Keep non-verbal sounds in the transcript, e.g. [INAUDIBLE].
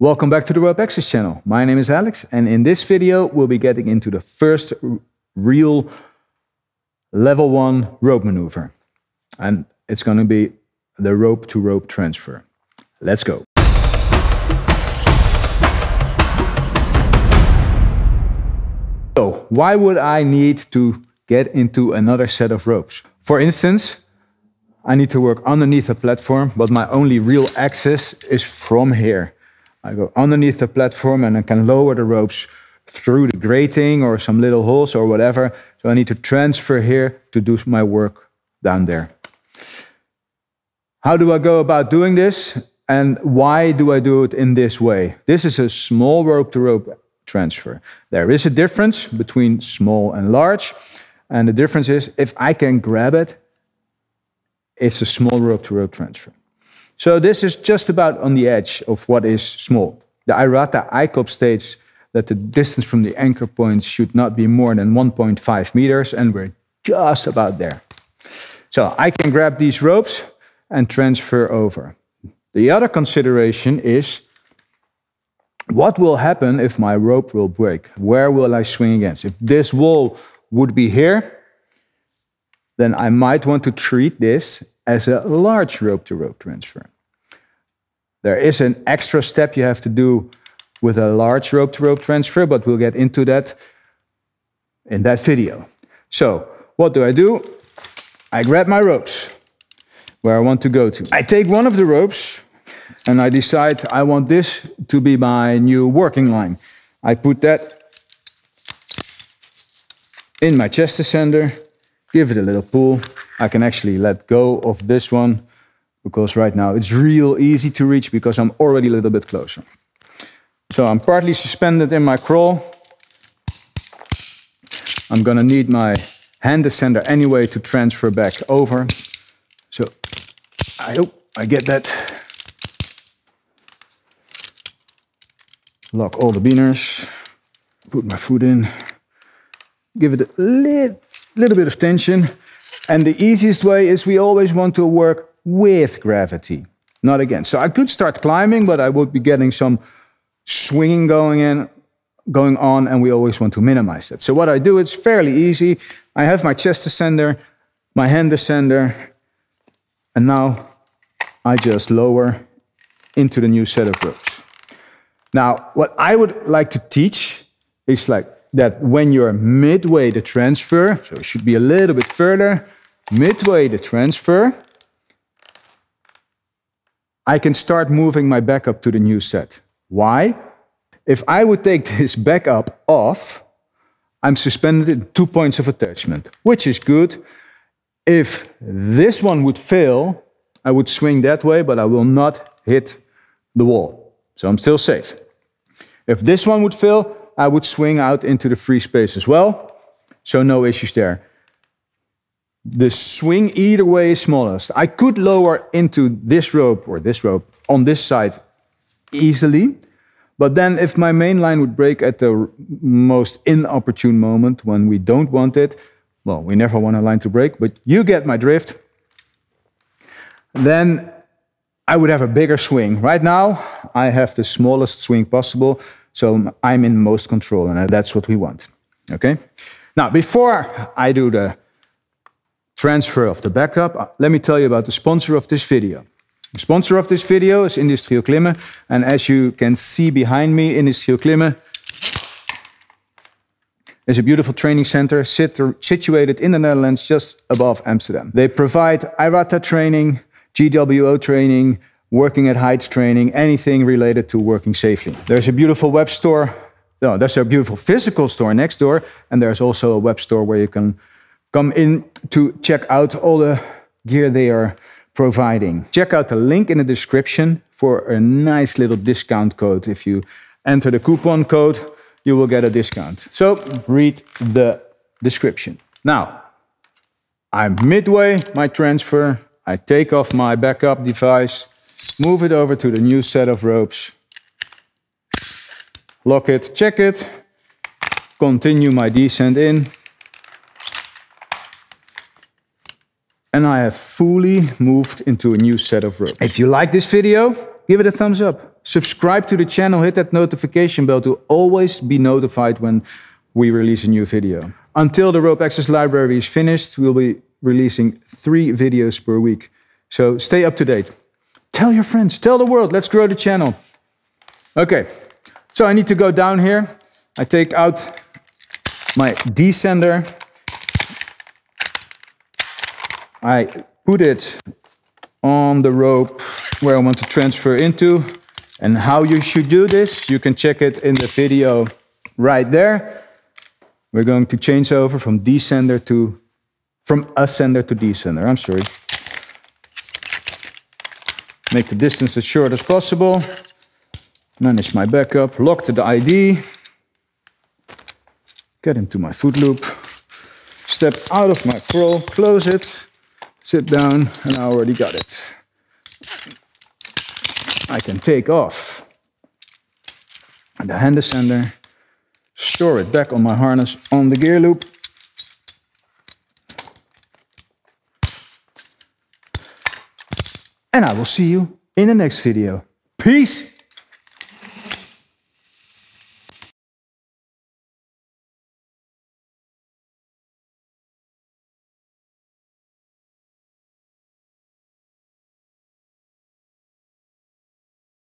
Welcome back to the Rope Access channel. My name is Alex and in this video we'll be getting into the first real level 1 rope maneuver. And it's going to be the rope to rope transfer. Let's go. So why would I need to get into another set of ropes? For instance, I need to work underneath a platform, but my only real access is from here. I go underneath the platform and I can lower the ropes through the grating or some little holes or whatever. So I need to transfer here to do my work down there. How do I go about doing this? And why do I do it in this way? This is a small rope to rope transfer. There is a difference between small and large. And the difference is if I can grab it, it's a small rope to rope transfer. So this is just about on the edge of what is small. The IRATA ICOP states that the distance from the anchor points should not be more than 1.5 meters, and we're just about there. So I can grab these ropes and transfer over. The other consideration is what will happen if my rope will break? Where will I swing against? If this wall would be here, then I might want to treat this as a large rope to rope transfer. There is an extra step you have to do with a large rope to rope transfer, but we'll get into that in that video. So, what do I do? I grab my ropes where I want to go to. I take one of the ropes and I decide I want this to be my new working line. I put that in my chest ascender, give it a little pull, I can actually let go of this one because right now it's real easy to reach because I'm already a little bit closer. So I'm partly suspended in my Croll. I'm gonna need my hand ascender anyway to transfer back over. So I hope I get that. Lock all the beaners, put my foot in, give it a little, little bit of tension. And the easiest way is we always want to work with gravity, not against. So I could start climbing, but I would be getting some swinging going in, going on, and we always want to minimize that. So what I do, it's fairly easy. I have my chest ascender, my hand ascender, and now I just lower into the new set of ropes. Now, what I would like to teach is like that when you're midway the transfer, so it should be a little bit further, midway the transfer, I can start moving my backup to the new set. Why? If I would take [LAUGHS] this backup off, I'm suspended in two points of attachment, which is good. If this one would fail, I would swing that way, but I will not hit the wall. So I'm still safe. If this one would fail, I would swing out into the free space as well. So no issues there the swing either way is smallest. I could lower into this rope or this rope on this side easily, but then if my main line would break at the most inopportune moment when we don't want it, well, we never want a line to break, but you get my drift, then I would have a bigger swing. Right now, I have the smallest swing possible, so I'm in most control, and that's what we want. Okay? Now, before I do the transfer of the backup, uh, let me tell you about the sponsor of this video. The sponsor of this video is Industrieel Klimmen. And as you can see behind me, Industrieel Klimmen is a beautiful training center situated in the Netherlands, just above Amsterdam. They provide IRATA training, GWO training, working at heights training, anything related to working safely. There's a beautiful web store. No, there's a beautiful physical store next door, and there's also a web store where you can come in to check out all the gear they are providing. Check out the link in the description for a nice little discount code. If you enter the coupon code, you will get a discount. So read the description. Now, I'm midway my transfer. I take off my backup device, move it over to the new set of ropes, lock it, check it, continue my descent in. And I have fully moved into a new set of ropes. If you like this video, give it a thumbs up. subscribe to the channel, hit that notification bell to always be notified when we release a new video. Until the Rope Access Library is finished, we'll be releasing three videos per week. So stay up to date. Tell your friends, tell the world, let's grow the channel. Okay, so I need to go down here. I take out my descender. I put it on the rope where I want to transfer into. And how you should do this, you can check it in the video right there. We're going to change over from descender to, from ascender to descender, I'm sorry. Make the distance as short as possible. Manage my backup, lock to the ID. Get into my foot loop. Step out of my Croll, close it, sit down, and I already got it. I can take off the hand descender, store it back on my harness on the gear loop. And I will see you in the next video. Peace!